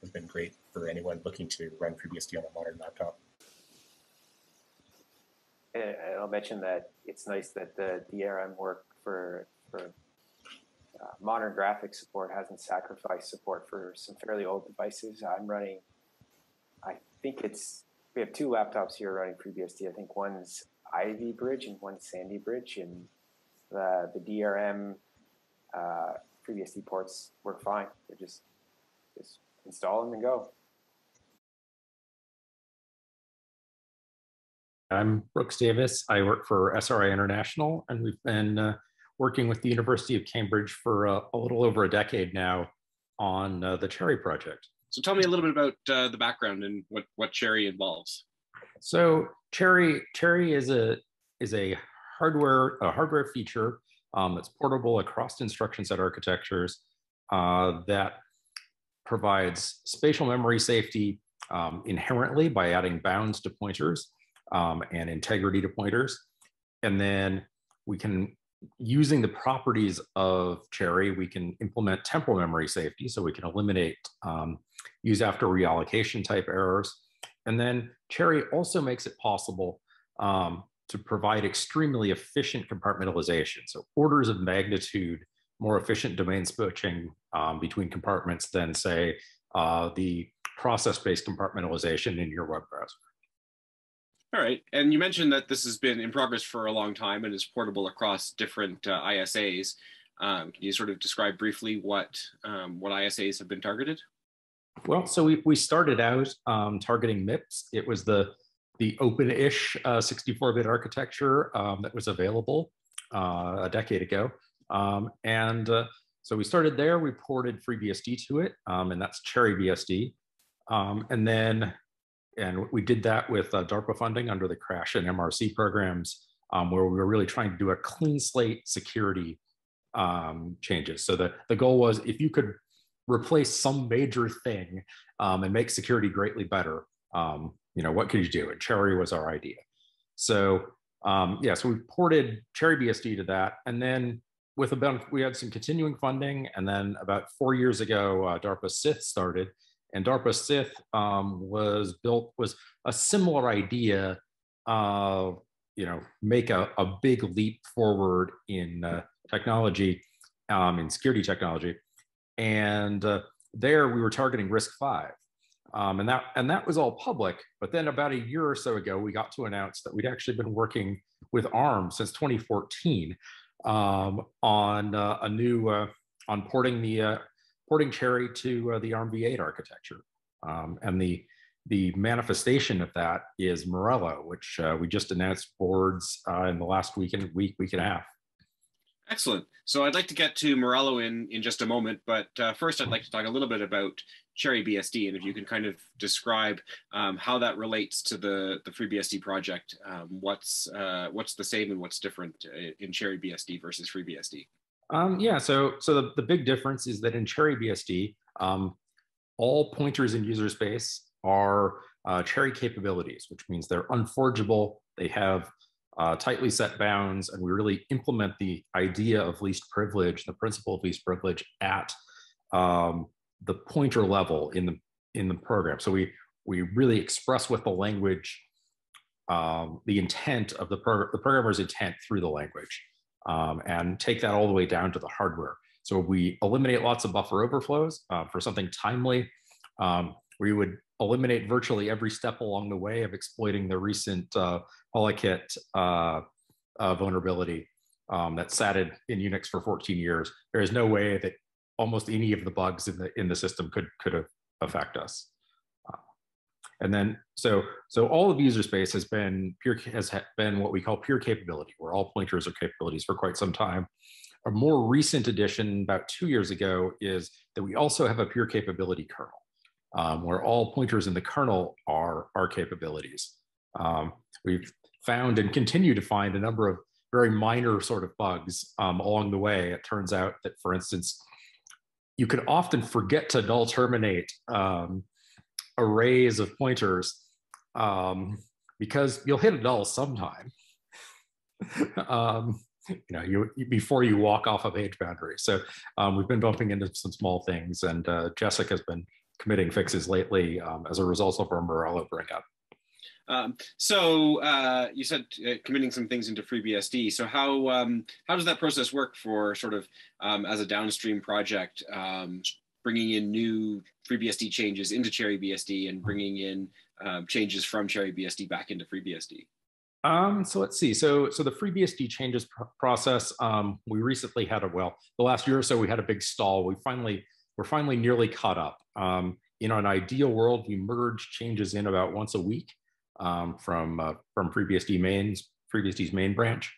has been great for anyone looking to run FreeBSD on a modern laptop. And I'll mention that it's nice that the DRM work for for uh, modern graphics support hasn't sacrificed support for some fairly old devices. I'm running, I think it's, we have two laptops here running FreeBSD. I think one's Ivy Bridge and one's Sandy Bridge, and the, the DRM uh, FreeBSD ports work fine. They're just, just install them and go. I'm Brooks Davis. I work for SRI International, and we've been uh, working with the University of Cambridge for uh, a little over a decade now on uh, the CHERI project. So tell me a little bit about uh, the background and what, what CHERI involves. So CHERI CHERI is a is a hardware a hardware feature um, that's portable across instruction set architectures uh, that provides spatial memory safety um, inherently by adding bounds to pointers um, and integrity to pointers. And then we can using the properties of CHERI, we can implement temporal memory safety, so we can eliminate um, use after reallocation type errors. And then CHERI also makes it possible um, to provide extremely efficient compartmentalization. So orders of magnitude more efficient domain switching um, between compartments than say uh, the process-based compartmentalization in your web browser. All right, and you mentioned that this has been in progress for a long time and is portable across different uh, ISAs. Um, can you sort of describe briefly what um, what ISAs have been targeted? Well, so we, we started out um, targeting MIPS. It was the the open-ish 64-bit uh, architecture um, that was available uh, a decade ago. Um, and uh, so we started there, we ported FreeBSD to it, um, and that's CheriBSD. Um, and then, and we did that with uh, DARPA funding under the CRASH and MRC programs, um, where we were really trying to do a clean slate security um, changes. So the, the goal was if you could replace some major thing um, and make security greatly better, you know, what could you do? And CHERI was our idea. So um, yeah, so we ported CheriBSD to that. And then with about, we had some continuing funding. And then about four years ago, uh, DARPA SSITH started. And DARPA SSITH um, was built, was a similar idea of, you know, make a, a big leap forward in uh, technology, um, in security technology. And uh, there we were targeting RISC-V. Um, and that and that was all public. But then about a year or so ago, we got to announce that we'd actually been working with ARM since 2014 um, on uh, a new uh, on porting the uh, porting CHERI to uh, the ARM v8 architecture. Um, and the the manifestation of that is Morello, which uh, we just announced boards in the last week and week week and a half. Excellent. So I'd like to get to Morello in, in just a moment, but uh, first I'd like to talk a little bit about CheriBSD and if you can kind of describe um, how that relates to the, the FreeBSD project. Um, what's, uh, what's the same and what's different uh, in CheriBSD versus FreeBSD? Um, yeah, so, so the, the big difference is that in CheriBSD, um, all pointers in user space are uh, CHERI capabilities, which means they're unforgeable. They have uh, tightly set bounds, and we really implement the idea of least privilege, the principle of least privilege at um, the pointer level in the in the program. So we we really express with the language um, the intent of the, pro the programmer's intent through the language um, and take that all the way down to the hardware. So we eliminate lots of buffer overflows uh, for something timely. Um, we would eliminate virtually every step along the way of exploiting the recent uh, Holakit uh, uh, vulnerability um, that sat in, in Unix for 14 years. There is no way that almost any of the bugs in the in the system could could affect us. Uh, and then so so all of user space has been pure has been what we call pure capability, where all pointers are capabilities for quite some time. A more recent addition, about two years ago, is that we also have a pure capability kernel um, where all pointers in the kernel are our capabilities. Um, we've found and continue to find a number of very minor sort of bugs um, along the way. It turns out that, for instance, you can often forget to null terminate um, arrays of pointers um, because you'll hit a null sometime. Um, you know, you before you walk off a page boundary. So we've been bumping into some small things, and uh, Jessica's been committing fixes lately um, as a result of our Morello bring-up. Um, so uh, you said uh, committing some things into FreeBSD. So how um, how does that process work for sort of um, as a downstream project, um, bringing in new FreeBSD changes into CheriBSD and bringing in um, changes from CheriBSD back into FreeBSD? Um, so let's see. So, so the FreeBSD changes pr process, um, we recently had a, well, the last year or so, we had a big stall. We finally we're finally nearly caught up. In an ideal world, we merge changes in about once a week um, from uh, from FreeBSD mains, FreeBSD's main branch,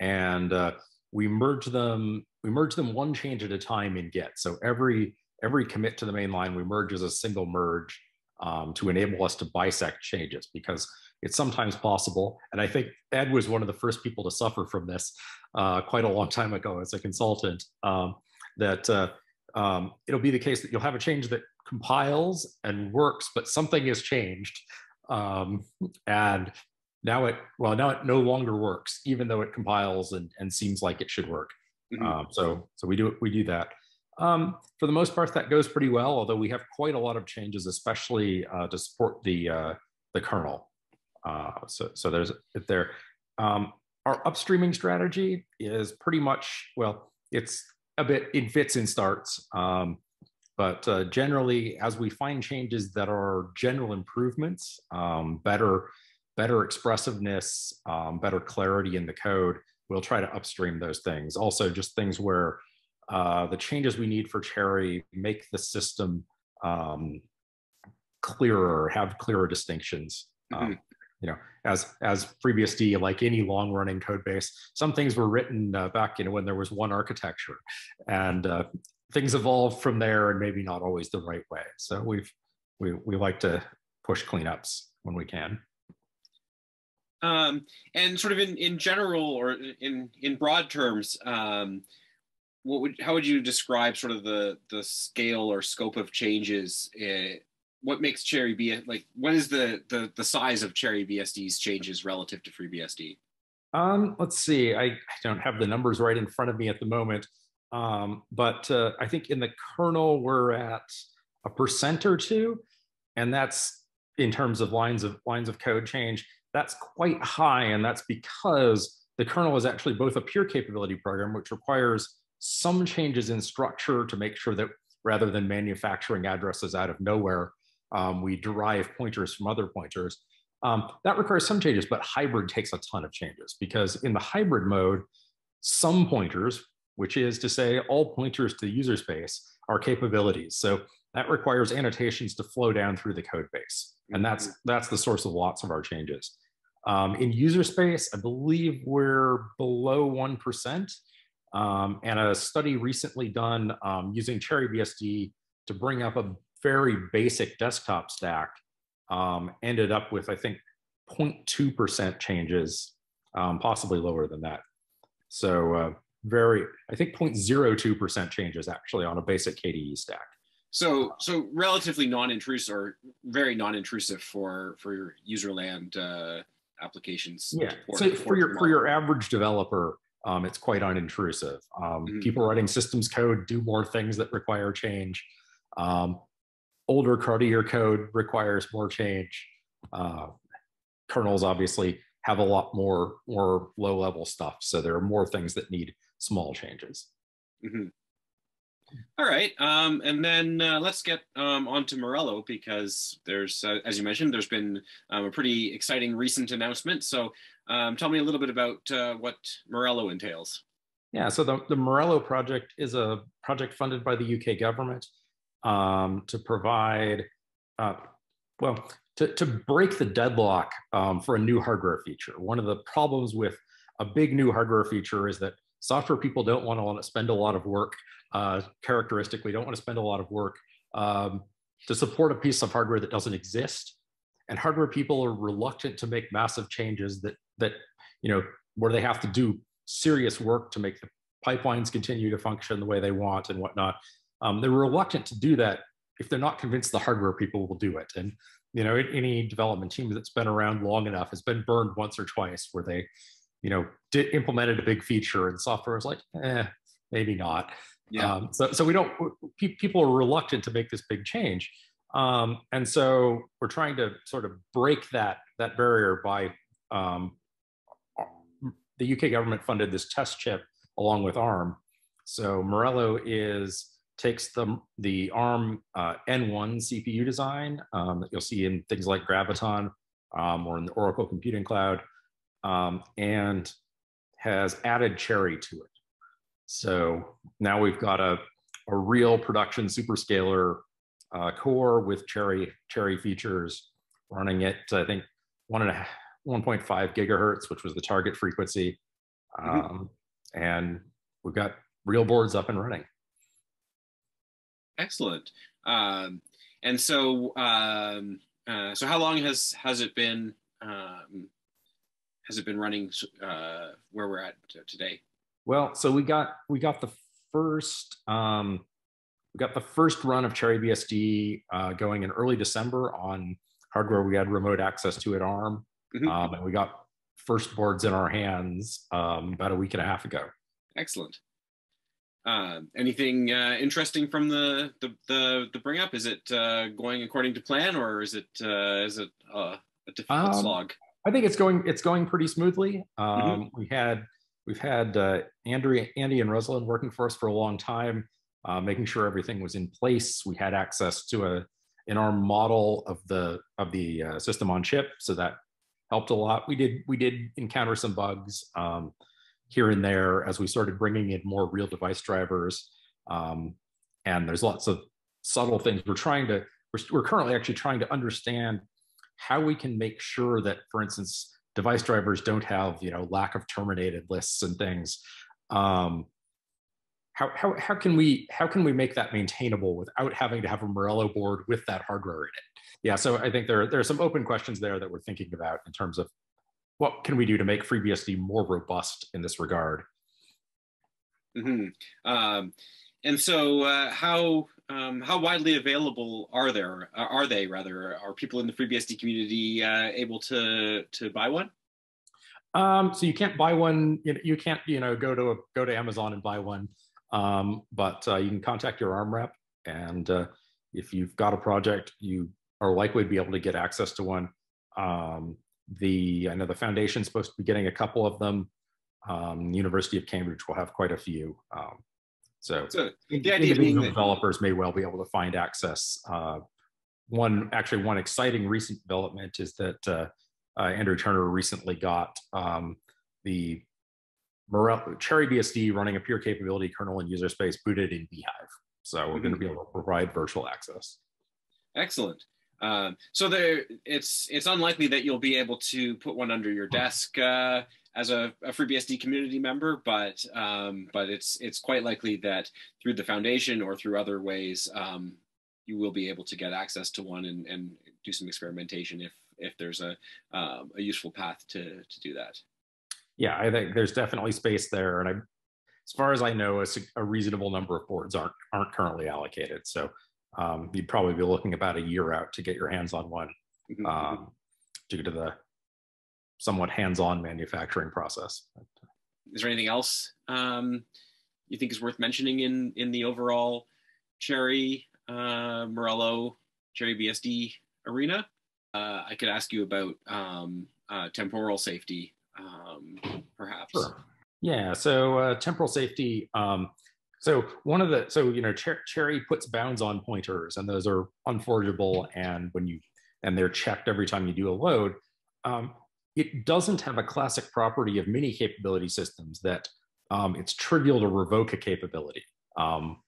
and uh, we merge them. We merge them one change at a time in Git. So every every commit to the main line, we merge as a single merge um, to enable us to bisect changes because it's sometimes possible. And I think Ed was one of the first people to suffer from this uh, quite a long time ago as a consultant. Um, that uh, um, it'll be the case that you'll have a change that compiles and works, but something has changed. Um, and now it well now it no longer works, even though it compiles and, and seems like it should work. Mhm. Um, so so we do we do that. Um, for the most part, that goes pretty well. Although we have quite a lot of changes, especially uh, to support the uh, the kernel. Uh, so so there's there. Um, our upstreaming strategy is pretty much well, it's a bit in fits and starts. Um, but uh, generally, as we find changes that are general improvements, um, better better expressiveness, um, better clarity in the code, we'll try to upstream those things. Also, just things where uh, the changes we need for CHERI make the system um, clearer, have clearer distinctions. Um, you know, as as FreeBSD, like any long running code base, some things were written uh, back, you know, when there was one architecture, and uh, things evolve from there, and maybe not always the right way. So we've we we like to push cleanups when we can. Um, and sort of in, in general or in, in broad terms, um, what would how would you describe sort of the the scale or scope of changes? Uh, what makes CHERI B like? What is the the the size of CheriBSD's changes relative to FreeBSD? Um, let's see. I, I don't have the numbers right in front of me at the moment, um, but uh, I think in the kernel we're at a percent or two, and that's in terms of lines of lines of code change. That's quite high, and that's because the kernel is actually both a pure capability program, which requires some changes in structure to make sure that rather than manufacturing addresses out of nowhere, um, we derive pointers from other pointers. Um, that requires some changes, but hybrid takes a ton of changes because in the hybrid mode, some pointers, which is to say all pointers to the user space, are capabilities. So that requires annotations to flow down through the code base. And that's, that's the source of lots of our changes. Um, in user space, I believe we're below 1%. Um, and a study recently done um, using CheriBSD to bring up a very basic desktop stack um, ended up with, I think, 0.2% changes, um, possibly lower than that. So uh, very, I think 0.02% changes actually on a basic KDE stack. So so relatively non-intrusive or very non-intrusive for for your userland uh, applications. Yeah. to port- So for your for your average developer, um, it's quite unintrusive. Um, Mhm. People writing systems code do more things that require change. Um, older, cruddier code requires more change. Uh, kernels obviously have a lot more more low level stuff, so there are more things that need small changes. Mhm. All right, um, and then uh, let's get um, on to Morello because there's, uh, as you mentioned, there's been um, a pretty exciting recent announcement. So um, tell me a little bit about uh, what Morello entails. Yeah, so the, the Morello project is a project funded by the UK government um, to provide, uh, well, to, to break the deadlock um, for a new hardware feature. One of the problems with a big new hardware feature is that software people don't want to spend a lot of work, uh, characteristically, don't want to spend a lot of work um, to support a piece of hardware that doesn't exist. And hardware people are reluctant to make massive changes that, that you know, where they have to do serious work to make the pipelines continue to function the way they want and whatnot. Um, they're reluctant to do that if they're not convinced the hardware people will do it. And you know, any development team that's been around long enough has been burned once or twice where they, you know, did implemented a big feature and software is like, eh, maybe not. Yeah. Um, so, so we don't. Pe- people are reluctant to make this big change, um, and so we're trying to sort of break that that barrier by um, the UK government funded this test chip along with ARM. So Morello is takes the the ARM uh, N1 CPU design um, that you'll see in things like Graviton um, or in the Oracle Computing Cloud, um, and has added CHERI to it. So now we've got a a real production superscalar uh, core with CHERI CHERI features running at I think one and a half 1.5 gigahertz, which was the target frequency. Mhm. Um, and we've got real boards up and running. Excellent. Um, and so, um, uh, so how long has has it been? Um, has it been running? Uh, where we're at today? Well, so we got we got the first um, we got the first run of CheriBSD uh, going in early December on hardware we had remote access to at ARM. Mm-hmm. Um, and we got first boards in our hands um, about a week and a half ago. Excellent. Uh, anything uh, interesting from the, the, the the bring up? Is it uh, going according to plan, or is it uh, is it uh, a difficult um, slog? I think it's going it's going pretty smoothly. Um, mm-hmm. We had we've had uh, Andrew, Andy, and Rosalind working for us for a long time, making sure everything was in place. We had access to a in our model of the of the system on chip, so that helped a lot. We did we did encounter some bugs um, here and there as we started bringing in more real device drivers, um, and there's lots of subtle things we're trying to. We're, we're currently actually trying to understand how we can make sure that, for instance, device drivers don't have you know lack of terminated lists and things. Um, how, how, how can we how can we make that maintainable without having to have a Morello board with that hardware in it? yeah, so I think there, there are some open questions there that we're thinking about in terms of what can we do to make FreeBSD more robust in this regard. Mm-hmm. Um, and so, uh, how um, how widely available are there? Uh, are they rather? Are people in the FreeBSD community uh, able to to buy one? Um, so you can't buy one. You, you can't you know go to a, go to Amazon and buy one, um, but uh, you can contact your ARM rep, and uh, if you've got a project, you are likely to be able to get access to one. Um, the I know the foundation's supposed to be getting a couple of them. Um, University of Cambridge will have quite a few. So, so the idea being that developers may well be able to find access. Uh, one actually one exciting recent development is that uh, uh, Andrew Turner recently got um, the Morel- CheriBSD running a pure capability kernel and user space booted in bhyve. So we're mm-hmm. going to be able to provide virtual access. Excellent. Um, so there, it's it's unlikely that you'll be able to put one under your desk uh, as a, a FreeBSD community member, but um, but it's it's quite likely that through the foundation or through other ways, um, you will be able to get access to one and, and do some experimentation if if there's a um, a useful path to to do that. Yeah, I think there's definitely space there, and I, as far as I know, a, a reasonable number of boards aren't aren't currently allocated. So um, you'd probably be looking about a year out to get your hands on one mm-hmm. um, due to the somewhat hands-on manufacturing process. Is there anything else um, you think is worth mentioning in in the overall CHERI uh, Morello CheriBSD arena? Uh, I could ask you about um, uh, temporal safety, um, perhaps. Sure. Yeah. So uh, temporal safety. Um, so one of the so you know Cher- CHERI puts bounds on pointers, and those are unforgeable, and when you and they're checked every time you do a load. Um, it doesn't have a classic property of many capability systems that um, it's trivial to revoke a capability um,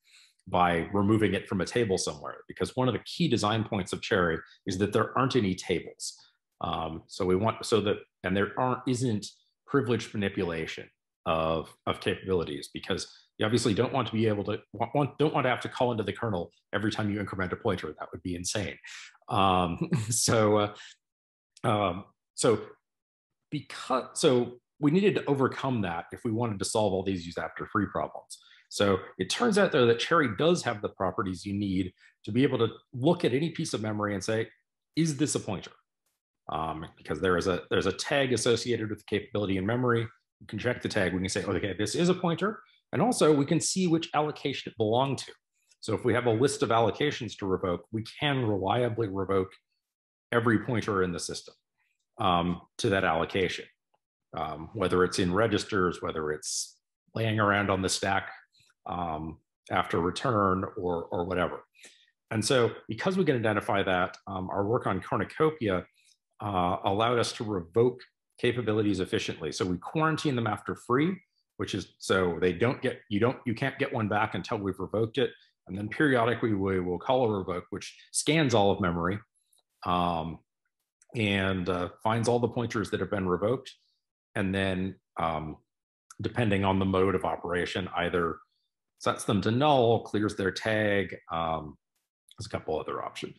by removing it from a table somewhere. Because one of the key design points of CHERI is that there aren't any tables. Um, so we want so that and there aren't isn't privileged manipulation of of capabilities because you obviously don't want to be able to want, don't want to have to call into the kernel every time you increment a pointer. That would be insane. Um, so, uh, um, so because so we needed to overcome that if we wanted to solve all these use after free problems. So it turns out though that CHERI does have the properties you need to be able to look at any piece of memory and say, is this a pointer? Um, because there is a there's a tag associated with the capability in memory. You can check the tag. We can say, okay, this is a pointer. And also we can see which allocation it belonged to. So if we have a list of allocations to revoke, we can reliably revoke every pointer in the system um, to that allocation, um, whether it's in registers, whether it's laying around on the stack um, after return or, or whatever. And so because we can identify that, um, our work on cornucopia uh, allowed us to revoke capabilities efficiently. So we quarantine them after free, which is so they don't get you don't you can't get one back until we've revoked it and then periodically we will call a revoke which scans all of memory um, and uh, finds all the pointers that have been revoked and then um, depending on the mode of operation either sets them to null clears their tag um, there's a couple other options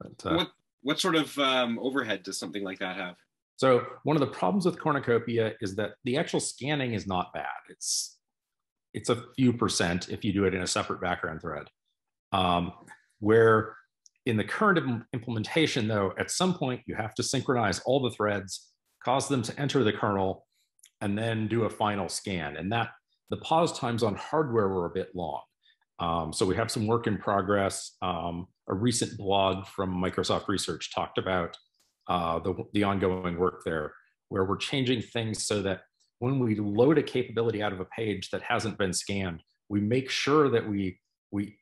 but, uh, what what sort of um, overhead does something like that have so one of the problems with cornucopia is that the actual scanning is not bad. It's it's a few percent if you do it in a separate background thread. Um, where in the current Im- implementation, though, at some point you have to synchronize all the threads, cause them to enter the kernel, and then do a final scan. And that the pause times on hardware were a bit long. Um, so we have some work in progress. Um, a recent blog from Microsoft Research talked about uh, the, the ongoing work there, where we're changing things so that when we load a capability out of a page that hasn't been scanned, we make sure that we we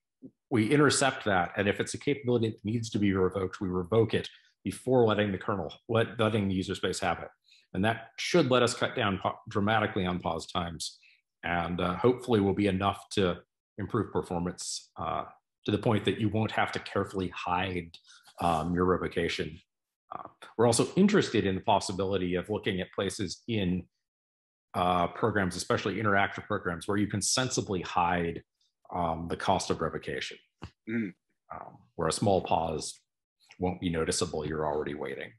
we intercept that, and if it's a capability that needs to be revoked, we revoke it before letting the kernel, let, letting the user space have it. And that should let us cut down dramatically on pause times, and uh, hopefully will be enough to improve performance uh, to the point that you won't have to carefully hide um, your revocation. Uh, we're also interested in the possibility of looking at places in uh, programs, especially interactive programs, where you can sensibly hide um, the cost of revocation, mm. um, where a small pause won't be noticeable. You're already waiting.